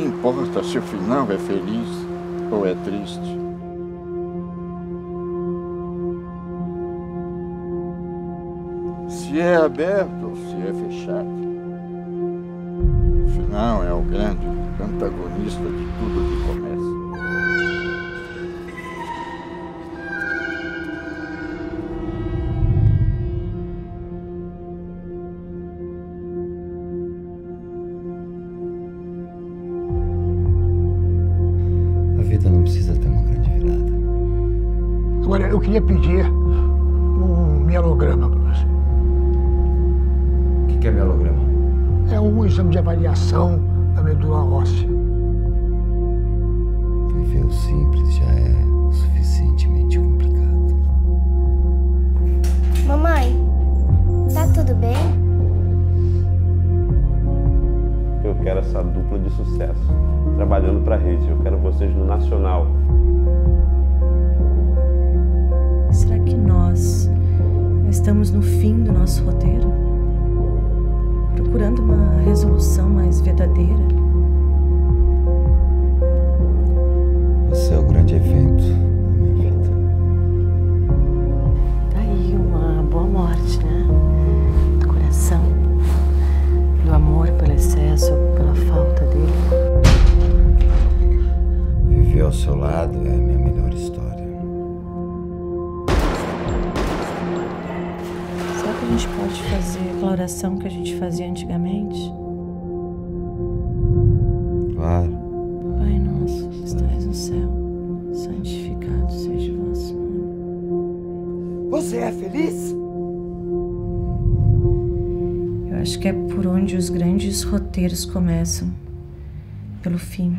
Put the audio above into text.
importa se o final é feliz ou é triste. Se é aberto ou se é fechado. O final é o grande antagonista de tudo vida não precisa ter uma grande virada. Agora, eu queria pedir um mielograma para você. O que, que é mielograma? É um exame de avaliação da medula óssea. Quero essa dupla de sucesso, trabalhando para a rede. Eu quero vocês no Nacional. Será que nós estamos no fim do nosso roteiro? Procurando uma resolução mais verdadeira? Gente pode fazer aquela oração que a gente fazia antigamente? Claro. Pai nosso que estás no céu, santificado seja o vosso nome. Você é feliz? Eu acho que é por onde os grandes roteiros começam pelo fim.